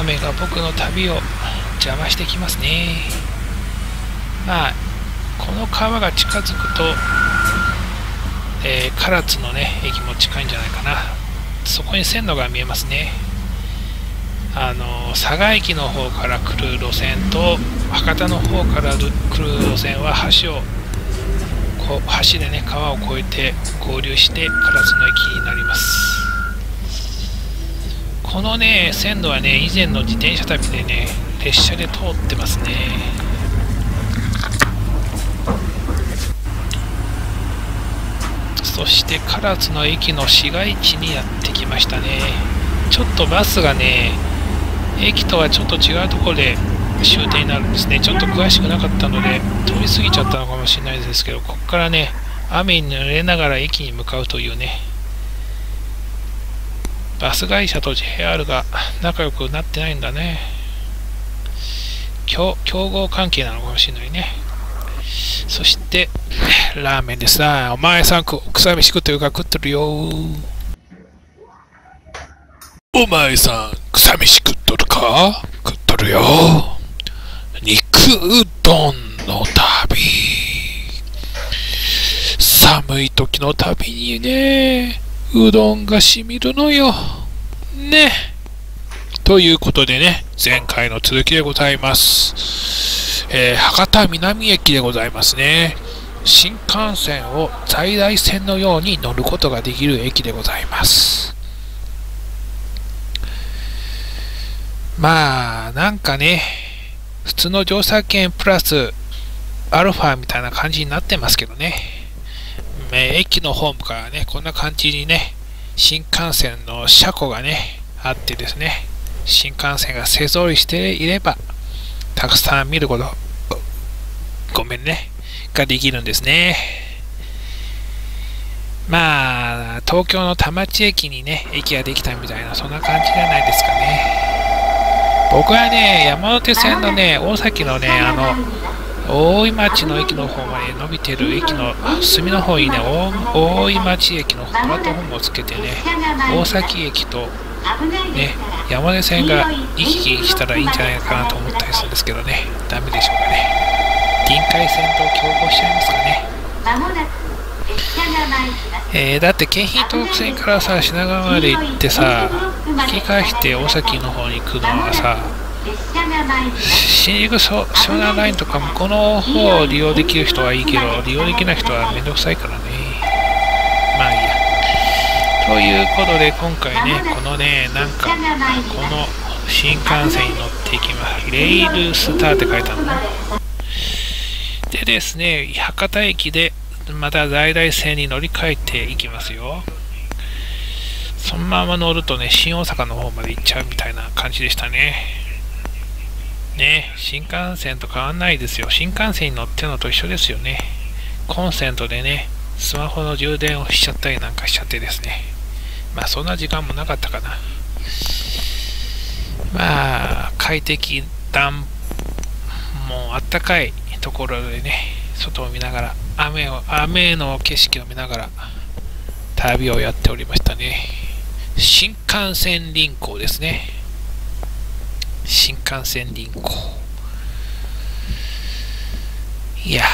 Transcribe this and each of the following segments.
雨が僕の旅を邪魔してきますね。まあこの川が近づくと、えー、唐津のね駅も近いんじゃないかな。そこに線路が見えますね。あの佐賀駅の方から来る路線と博多の方から来る路線は橋をこ橋でね川を越えて合流して唐津の駅になります。このね線路はね以前の自転車旅でね列車で通ってますね。そして唐津の駅の市街地にやってきましたね。ちょっとバスがね駅とはちょっと違うところで終点になるんですね。ちょっと詳しくなかったので通り過ぎちゃったのかもしれないですけどここからね雨に濡れながら駅に向かうというね。バス会社と JR が仲良くなってないんだね。競合関係なのかもしれないね。そしてラーメンでさお前さん草飯食ってるか食ってるよ。お前さん草飯食っとるか？食っとるよ。肉うどんの旅。寒い時の旅にね。うどんがしみるのよ。ね。ということでね前回の続きでございます。えー、博多南駅でございますね。新幹線を在来線のように乗ることができる駅でございます。まあなんかね普通の乗車券プラスアルファみたいな感じになってますけどね。え駅のホームからね、こんな感じにね、新幹線の車庫がね、あってですね、新幹線が勢ぞろいしていれば、たくさん見ること、ごめんね、ができるんですね。まあ、東京の田町駅にね、駅ができたみたいな、そんな感じじゃないですかね。僕はね、山手線のね、大崎のね、あの、大井町の駅の方まで伸びてる駅の隅の方にね、大井町駅のプラットフォームをつけてね、大崎駅と、ね、山手線が行き来したらいいんじゃないかなと思ったりするんですけどね、ダメでしょうかね。臨海線と競合しちゃいますかね。えー、だって京浜東北線からさ品川まで行ってさ引き返して大崎の方に行くのはさ新宿湘南ラインとか向こうの方を利用できる人はいいけど利用できない人はめんどくさいからね。まあいいや。ということで今回ねこのねなんかこの新幹線に乗っていきます。レイルスターって書いてあるのでですね博多駅でまた在来線に乗り換えていきますよ。そのまま乗るとね、新大阪の方まで行っちゃうみたいな感じでしたね。ね、新幹線と変わんないですよ。新幹線に乗ってのと一緒ですよね。コンセントでね、スマホの充電をしちゃったりなんかしちゃってですね。まあそんな時間もなかったかな。まあ、快適暖、もうあったかいところでね、外を見ながら雨を雨の景色を見ながら旅をやっておりましたね新幹線輪行ですね新幹線輪行。いや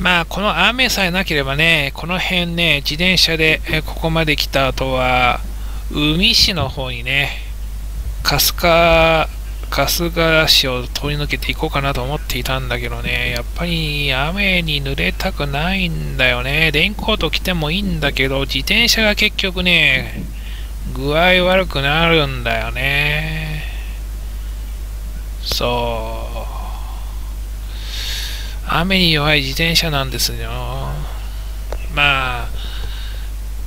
まあ、この雨さえなければね、この辺ね、自転車でここまで来た後は、海市の方にね、春日、春日市を通り抜けていこうかなと思っていたんだけどね、やっぱり雨に濡れたくないんだよね。レインコート着てもいいんだけど、自転車が結局ね、具合悪くなるんだよね。そう。雨に弱い自転車なんですよ。まあ、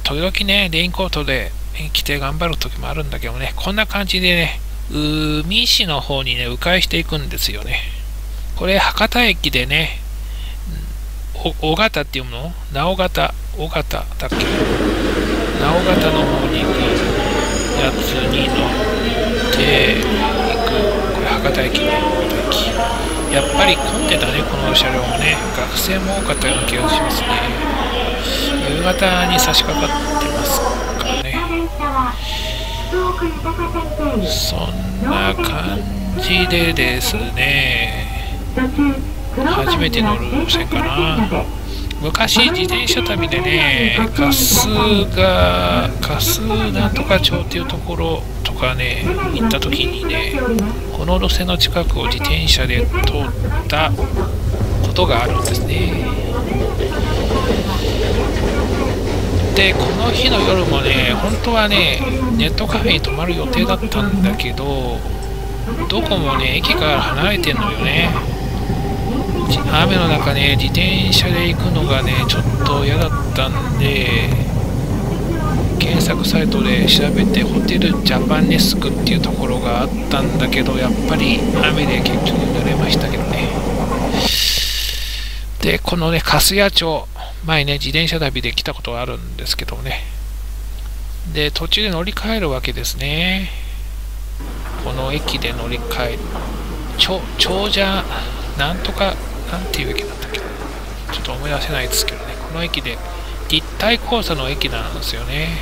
時々ね、レインコートで着て頑張る時もあるんだけどね、こんな感じでね、海市の方にね、迂回していくんですよね。これ、博多駅でね、尾形っていうの？直方、尾形だっけ？直方の方に行くやつに乗っていく。これ、博多駅ね、博多駅。やっぱり混んでたねこの車両もね学生も多かったような気がしますね夕方に差し掛かってますからねそんな感じでですね。初めて乗る路線かな。昔自転車旅でね春日春日なんとか町っていうところとかね行った時にねこの路線の近くを自転車で通ったことがあるんですね。でこの日の夜もね本当はねネットカフェに泊まる予定だったんだけどどこもね駅から離れてんのよね。雨の中ね自転車で行くのがねちょっと嫌だったんで検索サイトで調べてホテルジャパネスクっていうところがあったんだけどやっぱり雨で結局濡れましたけどね。でこのね粕谷町。前ね自転車旅で来たことがあるんですけどね。で途中で乗り換えるわけですね。この駅で乗り換える長者なんとかなんていう駅だったっけちょっと思い出せないですけどね。この駅で立体交差の駅なんですよね。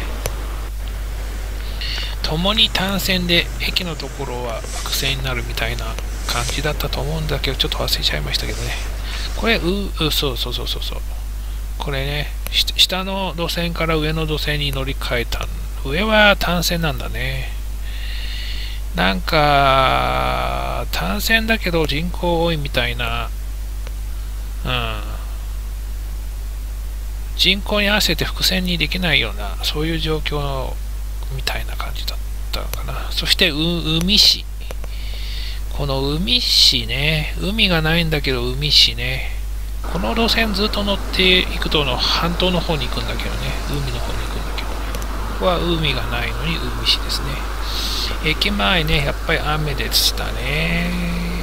共に単線で駅のところは伏線になるみたいな感じだったと思うんだけどちょっと忘れちゃいましたけどね。これううそうそうそうそうそう。これね下の路線から上の路線に乗り換えた。上は単線なんだね。なんか単線だけど人口多いみたいな。うん。人口に合わせて伏線にできないようなそういう状況みたいな感じだったのかな。そして海市。この海市ね。海がないんだけど海市ね。この路線ずっと乗っていくとの半島の方に行くんだけどね。海の方に行くんだけど。ここは海がないのに海市ですね。駅前ねやっぱり雨でしたね。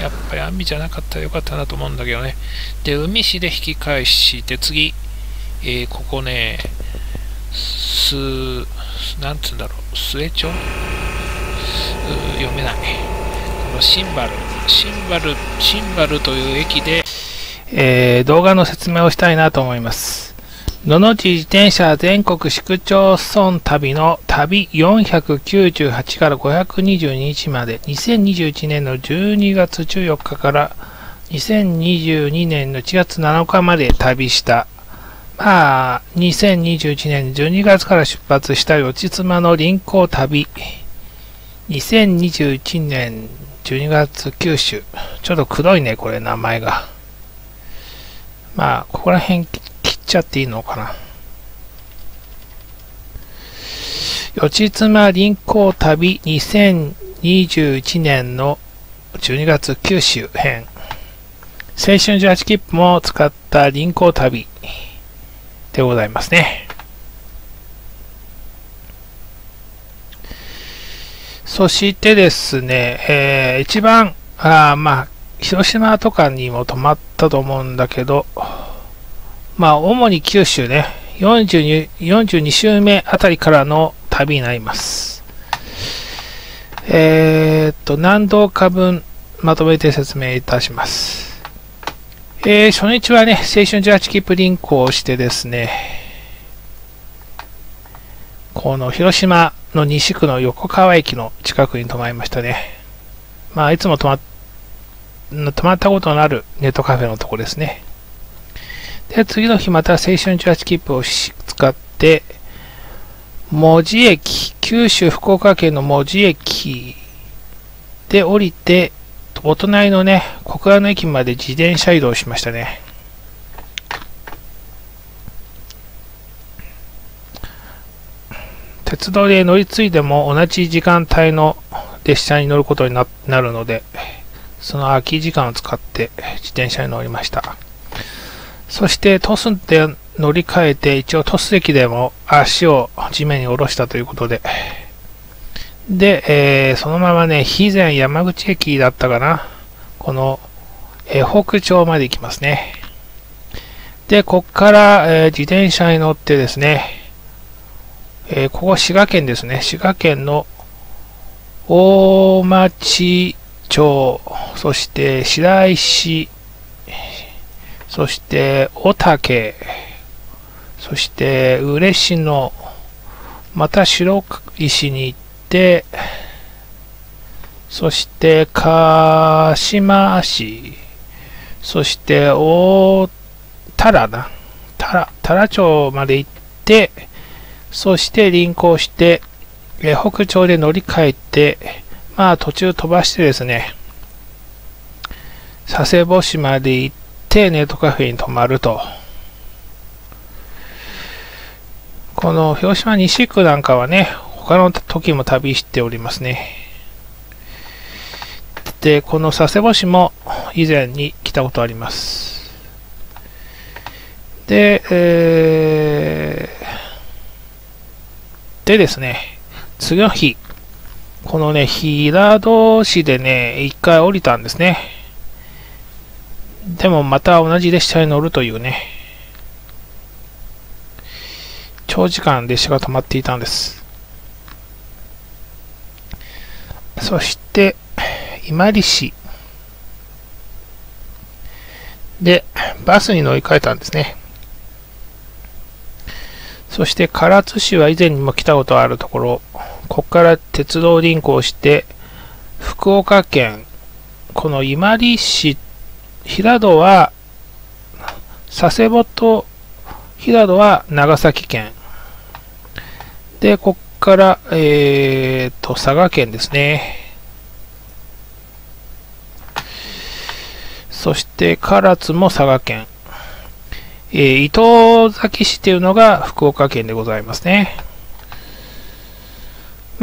やっぱり雨じゃなかったらよかったなと思うんだけどね。で海市で引き返して次えー、ここね、す、なんつうんだろう、末町？読めない。このシンバル、シンバル、シンバルという駅で、えー、動画の説明をしたいなと思います。野々地自転車全国市区町村旅の旅498から522日まで2021年の12月14日から2022年の1月7日まで旅したまあ、2021年12月から出発した四ち妻の臨行旅。2021年12月九州。ちょっと黒いね、これ名前が。まあ、ここら辺切っちゃっていいのかな。四ち妻臨行旅2021年の12月九州編。青春18切符も使った臨行旅。でございますね。そしてですね、えー、一番、あまあ、広島とかにも泊まったと思うんだけど、まあ、主に九州ね、42, 42週目あたりからの旅になります。えー、っと、何度か分まとめて説明いたします。えー、初日はね、青春18切符輪行をしてですね、この広島の西区の横川駅の近くに泊まりましたね。まあ、いつも泊ま泊まったことのあるネットカフェのとこですね。で、次の日また青春18切符を使って、門司駅、九州福岡県の門司駅で降りて、お隣のね、小倉の駅まで自転車移動しましたね。鉄道で乗り継いでも同じ時間帯の列車に乗ることになるので、その空き時間を使って自転車に乗りました。そしてトスで乗り換えて、一応トス駅でも足を地面に下ろしたということで、で、えー、そのままね、肥前山口駅だったかな。この、えー、北町まで行きますね。で、こっから、えー、自転車に乗ってですね、えここ滋賀県ですね。滋賀県の大町町、そして白石、そして御嶽、そして嬉野、また白石に行って、そして鹿島市、そして大田良な、田良町まで行って、そして臨行して、北町で乗り換えて、まあ途中飛ばしてですね、佐世保市まで行って、ネットカフェに泊まると。この広島西区なんかはね、他の時も旅しておりますね。で、この佐世保市も以前に来たことあります。で、えー、でですね、次の日、このね、平戸市でね、一回降りたんですね。でもまた同じ列車に乗るというね、長時間列車が止まっていたんです。そして、伊万里市でバスに乗り換えたんですね。そして唐津市は以前にも来たことあるところ、ここから鉄道輪行して、福岡県、この伊万里市、平戸は、佐世保と平戸は長崎県。で、ここから、えー、と、佐賀県ですね。そして、唐津も佐賀県。えー、糸崎市というのが福岡県でございますね。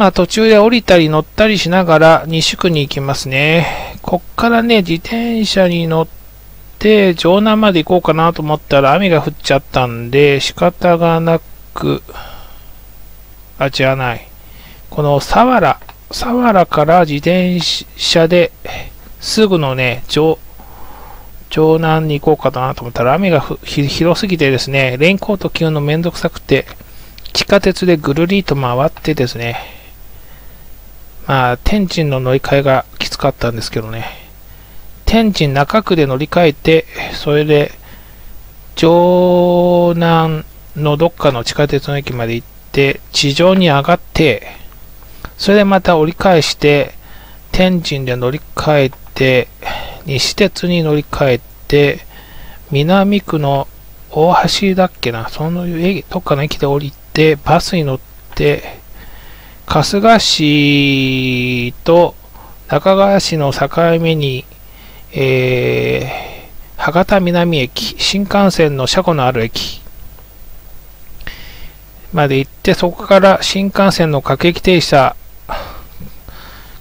まあ途中で降りたり乗ったりしながら西区に行きますね。こっからね、自転車に乗って城南まで行こうかなと思ったら雨が降っちゃったんで仕方がなく、あ、違わない。この佐原、佐原から自転車ですぐのね、城、城南に行こうかなと思ったら雨が広すぎてですね、レインコート着るのめんどくさくて、地下鉄でぐるりと回ってですね、あ、天神の乗り換えがきつかったんですけどね、天神中区で乗り換えて、それで、城南のどっかの地下鉄の駅まで行って、地上に上がって、それでまた折り返して、天神で乗り換えて、西鉄に乗り換えて、南区の大橋だっけな、そのどっかの駅で降りて、バスに乗って、春日市と中川市の境目に、えー、博多南駅、新幹線の車庫のある駅まで行って、そこから新幹線の各駅停車、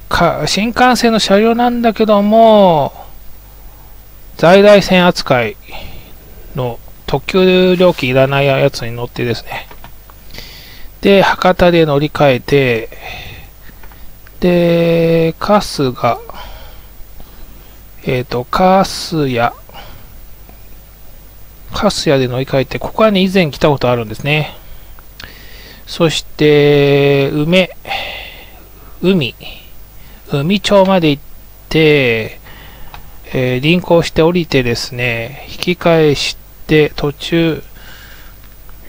か新幹線の車両なんだけども、在来線扱いの特急料金いらないやつに乗ってですね。で、博多で乗り換えて、で、春日、えっ、ー、と、春日、春日で乗り換えて、ここはね、以前来たことあるんですね。そして、梅、海、海町まで行って、えー、輪行して降りてですね、引き返して途中、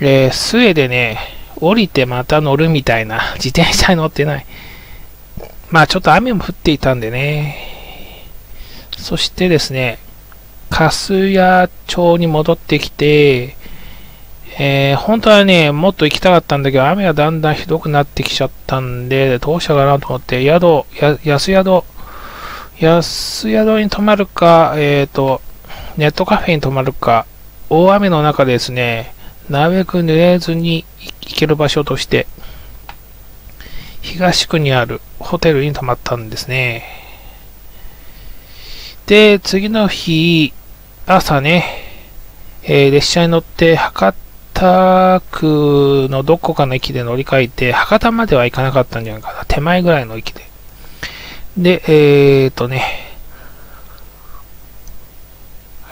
えー、末でね、降りてまた乗るみたいな、自転車に乗ってない。まあちょっと雨も降っていたんでね。そしてですね、粕谷町に戻ってきて、えー、本当はね、もっと行きたかったんだけど、雨がだんだんひどくなってきちゃったんで、どうしようかなと思って、宿、安宿、安宿に泊まるか、えっ、ー、と、ネットカフェに泊まるか、大雨の中ですね、なるべく濡れずに行ける場所として、東区にあるホテルに泊まったんですね。で、次の日、朝ね、えー、列車に乗って博多区のどこかの駅で乗り換えて、博多までは行かなかったんじゃないかな。手前ぐらいの駅で。で、えーとね、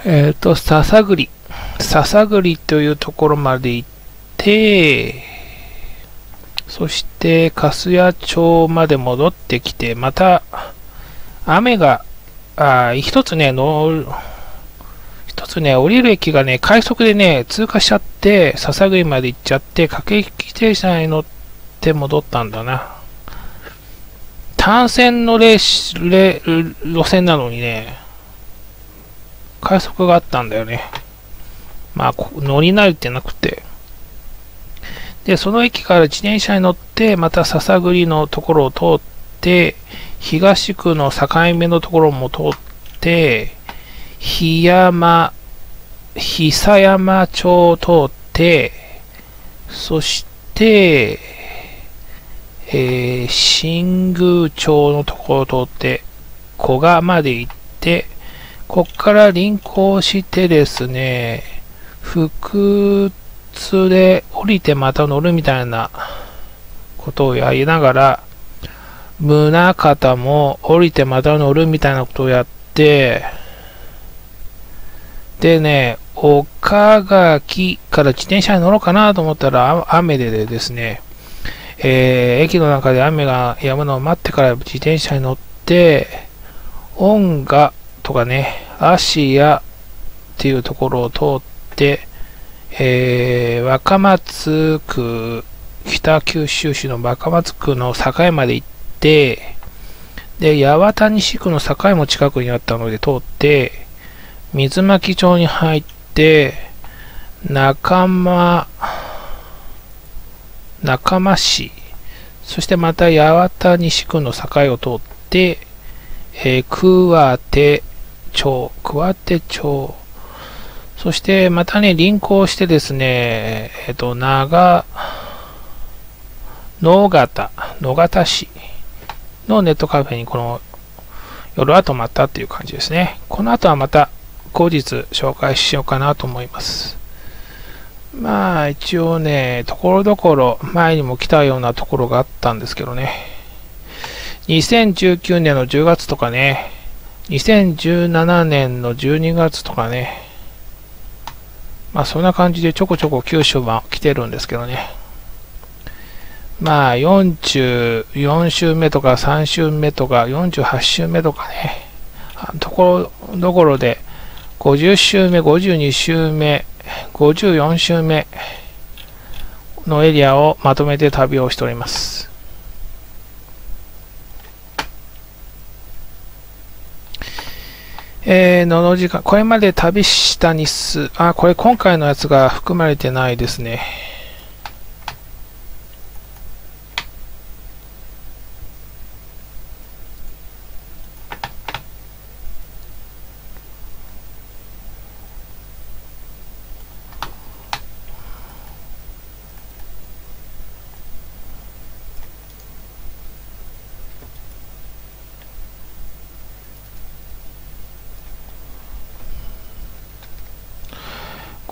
えーと、笹栗。笹栗というところまで行って、そして、粕谷町まで戻ってきて、また、雨が、あ一つね、の、一つね、降りる駅がね、快速でね、通過しちゃって、笹栗まで行っちゃって、各駅停車に乗って戻ったんだな。単線のレレ路線なのにね、快速があったんだよね。まあ、乗り慣れてなくて。で、その駅から自転車に乗って、また笹栗のところを通って、東区の境目のところも通って、檜山、久山町を通って、そして、えー、新宮町のところを通って、古賀まで行って、こっから輪行してですね、福津で降りてまた乗るみたいなことをやりながら、宗方も降りてまた乗るみたいなことをやって、でね、岡垣から自転車に乗ろうかなと思ったら雨でですね、えー、駅の中で雨が止むのを待ってから自転車に乗って、音楽とかね、芦屋っていうところを通って、えー、若松区、北九州市の若松区の境まで行って、で、八幡西区の境も近くにあったので通って、水巻町に入って、仲間、仲間市、そしてまた八幡西区の境を通って、えー、桑手町、桑手町、そしてまたね、輪行してですね、えっ、ー、と、長、野方、野方市のネットカフェにこの夜は泊まったっていう感じですね。この後はまた後日紹介しようかなと思います。まあ一応ね、ところどころ前にも来たようなところがあったんですけどね。2019年の10月とかね、2017年の12月とかね、まあそんな感じでちょこちょこ九州は来てるんですけどね。まあ44週目とか3週目とか48週目とかね、ところどころで50週目、52週目、54週目のエリアをまとめて旅をしております。えー、のの時間、これまで旅した日数、あ、これ今回のやつが含まれてないですね。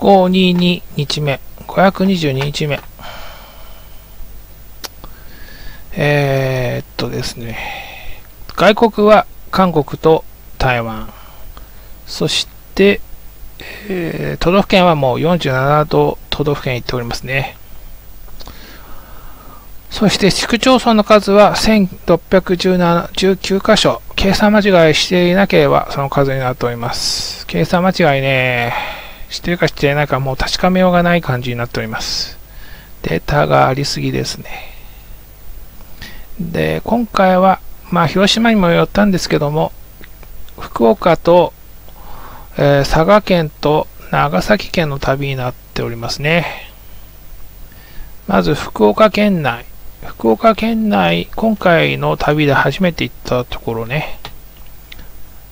522日目、522日目。えー、っとですね、外国は韓国と台湾、そして、えー、都道府県はもう47都都道府県行っておりますね。そして市区町村の数は1619箇所。計算間違いしていなければその数になっております。計算間違いね、知ってるか知ってないかもう確かめようがない感じになっております。データがありすぎですね。で、今回は、まあ、広島にも寄ったんですけども、福岡と、えー、佐賀県と長崎県の旅になっておりますね。まず、福岡県内。福岡県内、今回の旅で初めて行ったところね。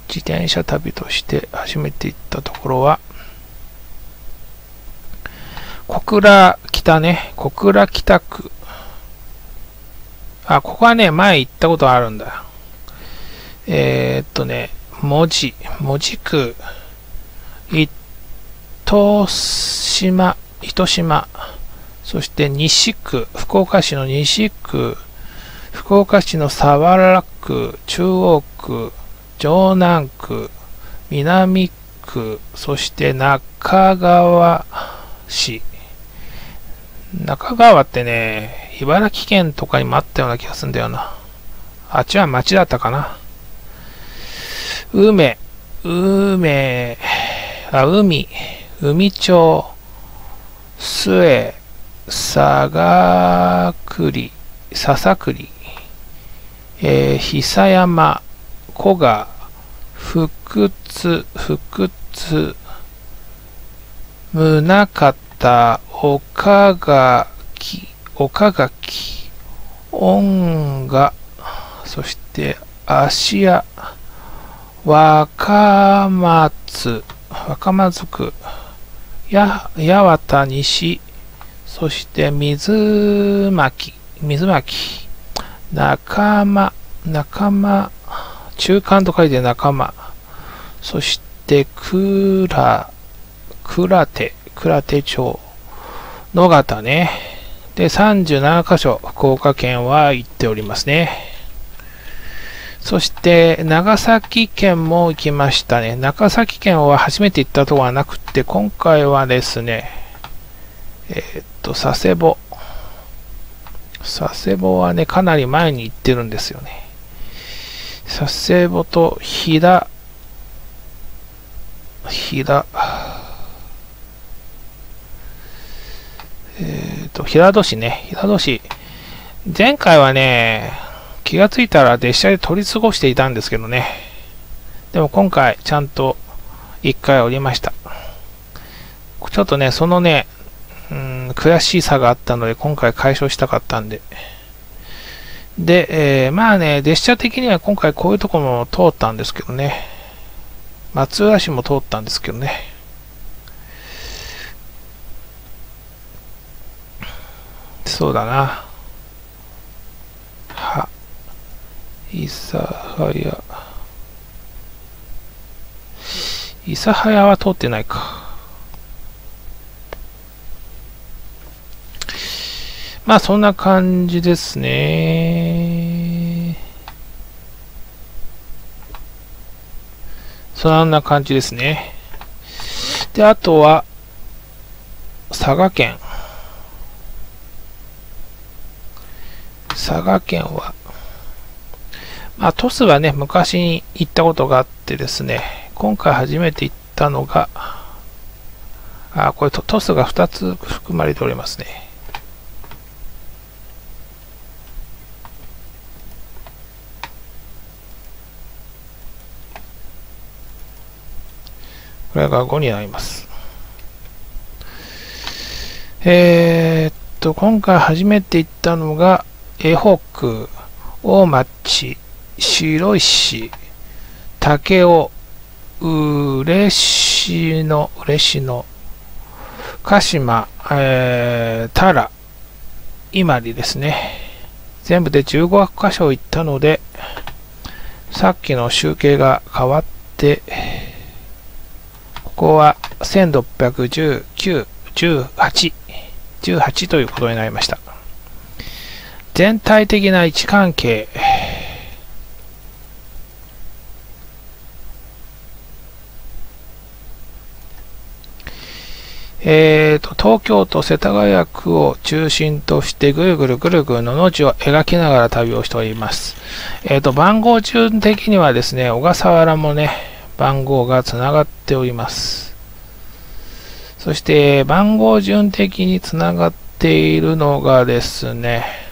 自転車旅として初めて行ったところは、小倉北ね、小倉北区。あ、ここはね、前行ったことあるんだ。えー、っとね、文字、文字区、糸島、糸島、そして西区、福岡市の西区、福岡市の佐原区、中央区、城南区、南区、そして中川市、中川ってね、茨城県とかにもあったような気がするんだよな。あっちは町だったかな。梅、梅、あ、海、海町、末、佐賀栗、笹栗、えー、久山、古賀、福津、福津、宗方、岡垣、岡垣、音が、そして芦屋、若松、若松区、や、八幡西、そして水巻、水巻、仲間、仲間、中間と書いて仲間、そして倉、倉手、倉手町、野方ね。で、37カ所、福岡県は行っておりますね。そして、長崎県も行きましたね。長崎県は初めて行ったとこはなくて、今回はですね、えー、っと、佐世保。佐世保はね、かなり前に行ってるんですよね。佐世保と飛騨、飛騨、えっ、と、平戸市ね、平戸市。前回はね、気がついたら列車で取り過ごしていたんですけどね。でも今回、ちゃんと一回降りました。ちょっとね、そのね、うん、悔しさがあったので、今回解消したかったんで。で、えー、まあね、列車的には今回こういうとこも通ったんですけどね。松浦市も通ったんですけどね。そうだな。は、諫早。諫早は通ってないか。まあそんな感じですね。そんな感じですね。で、あとは、佐賀県。佐賀県は、まあ、鳥栖はね、昔に行ったことがあってですね、今回初めて行ったのが、あ、これ鳥栖が2つ含まれておりますね。これが5になります。えー、っと、今回初めて行ったのが、江北、大町、白石、竹雄、嬉野、嬉野、鹿島、えー、タラ、伊万里ですね。全部で15箇所行ったので、さっきの集計が変わって、ここは1619、18、18ということになりました。全体的な位置関係。えーと、東京都世田谷区を中心としてぐるぐるぐるぐるのの字を描きながら旅をしております。えーと、番号順的にはですね、小笠原もね、番号がつながっております。そして番号順的につながっているのがですね、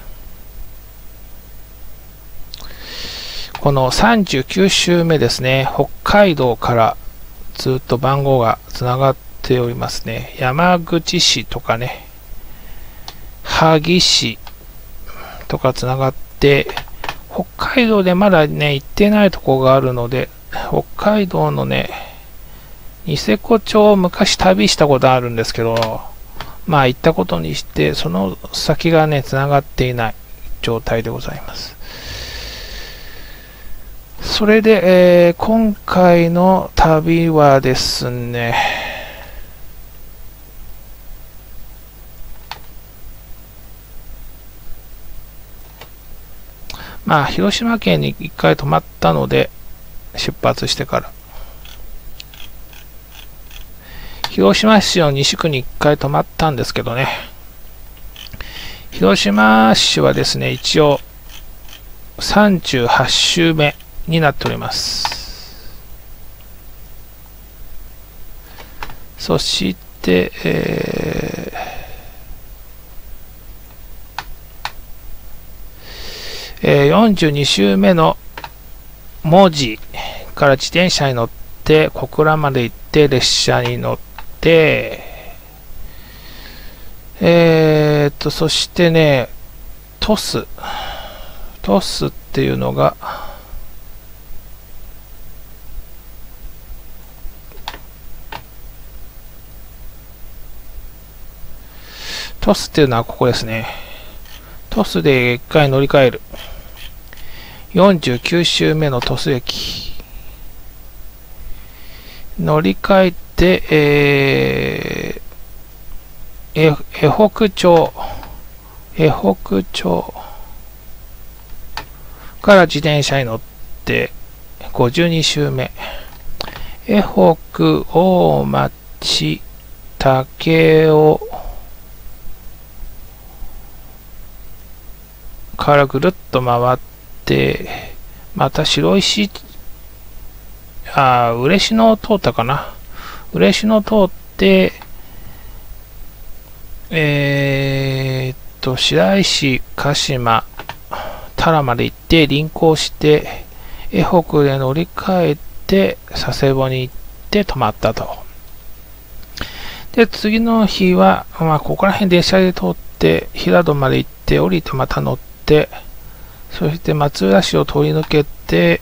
この39週目ですね、北海道からずっと番号がつながっておりますね。山口市とかね、萩市とかつながって、北海道でまだね、行ってないとこがあるので、北海道のね、ニセコ町昔旅したことあるんですけど、まあ行ったことにして、その先がね、繋がっていない状態でございます。それで、えー、今回の旅はですね、まあ、広島県に一回泊まったので、出発してから。広島市の西区に一回泊まったんですけどね。広島市はですね、一応38周目になっております。そして、えーえー、42週目の文字から自転車に乗って小倉まで行って列車に乗ってえー、っとそしてねトストスっていうのがトスっていうのはここですね。トスで一回乗り換える。49周目のトス駅。乗り換えて、えー、え、え北町、え北町から自転車に乗って52周目。え北大町竹雄からぐるっと回って、また白石、ああ、嬉野を通ったかな。嬉野を通って、えー、っと、白石、鹿島、多良まで行って、臨行して、江北で乗り換えて、佐世保に行って泊まったと。で、次の日は、まあ、ここら辺電車で通って、平戸まで行って、降りてまた乗って、て、そして松浦市を通り抜けて、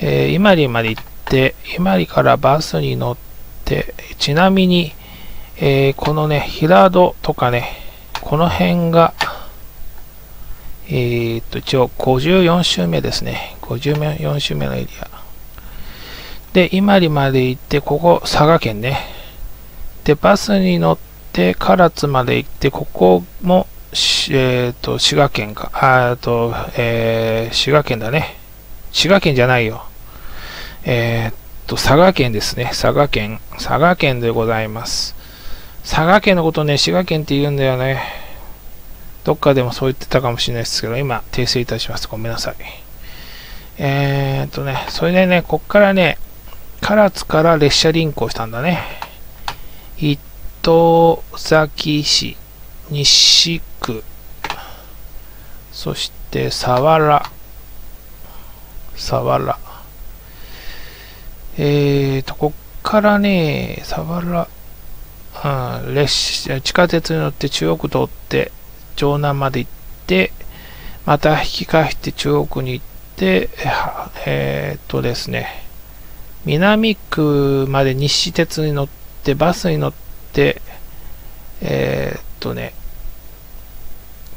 えー、今里まで行って、今里からバスに乗って、ちなみに、えー、このね、平戸とかね、この辺が、えー、っと、一応54周目ですね。54周目のエリア。で、今里まで行って、ここ、佐賀県ね。で、バスに乗って、唐津まで行って、ここもえっ、ー、と、滋賀県か。あと、えー、滋賀県だね。滋賀県じゃないよ。えっ、と、佐賀県ですね。佐賀県。佐賀県でございます。佐賀県のことね、滋賀県って言うんだよね。どっかでもそう言ってたかもしれないですけど、今、訂正いたします。ごめんなさい。えっとね、それでね、こっからね、唐津から列車輪行したんだね。一戸崎市西、そして佐原、佐原。えーと、こっからね、佐原、うん、列車、地下鉄に乗って中国通って、城南まで行って、また引き返して中国に行って、えー、っとですね、南区まで西鉄に乗って、バスに乗って、えー、っとね、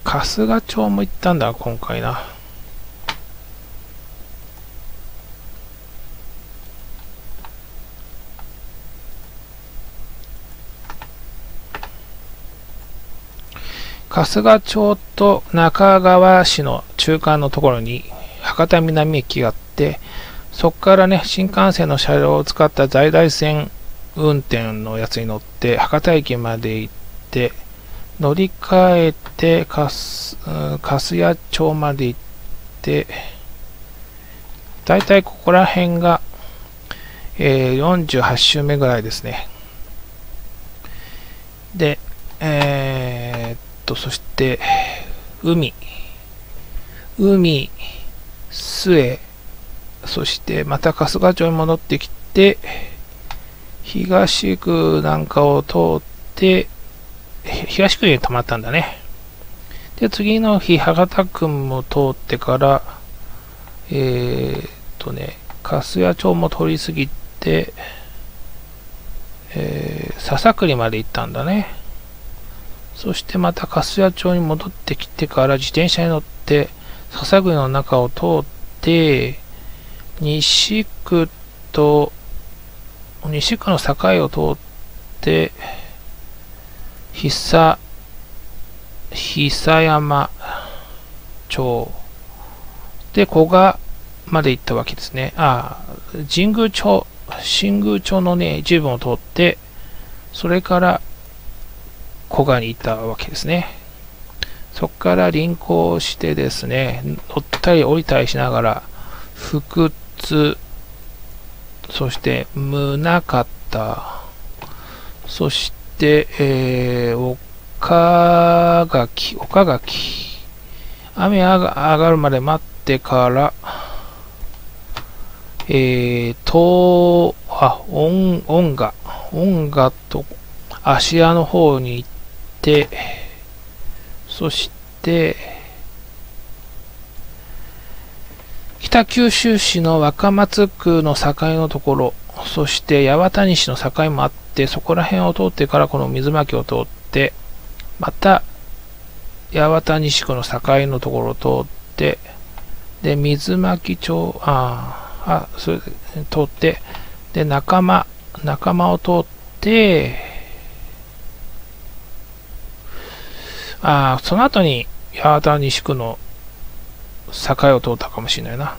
春日町も行ったんだ、今回な。春日町と中川市の中間のところに博多南駅があって、そこからね、新幹線の車両を使った在来線運転のやつに乗って、博多駅まで行って、乗り換えて、かす、粕谷町まで行って、だいたいここら辺が、えー、48周目ぐらいですね。で、えー、っと、そして、海、海、末、そしてまた春日町に戻ってきて、東区なんかを通って、東区に泊まったんだね。で、次の日、博多区も通ってから、えー、っとね、粕谷町も通り過ぎて、えー、笹栗まで行ったんだね。そしてまた粕谷町に戻ってきてから自転車に乗って、笹栗の中を通って、西区と、西区の境を通って、久、久山町で古賀まで行ったわけですね。ああ、神宮町、新宮町のね、一部を通って、それから古賀に行ったわけですね。そこから臨行してですね、乗ったり降りたりしながら、福津、そして宗像、そして、えー、岡垣、岡垣。雨上が上がるまで待ってから、えー、と、あ、音、音が、音がと、芦屋の方に行って、そして、北九州市の若松区の境のところ、そして八幡西の境もあって、そこら辺を通ってからこの水巻を通って、また八幡西区の境のところを通って、で、水巻町、ああ、それ通って、で、仲間、仲間を通って、ああ、その後に八幡西区の境を通ったかもしれないな。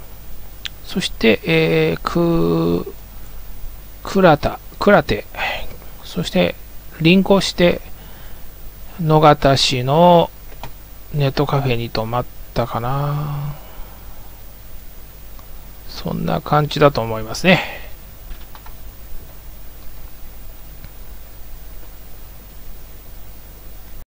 そして、えー、く、倉田、倉手、そして、輪行して、野方市のネットカフェに泊まったかな。そんな感じだと思いますね。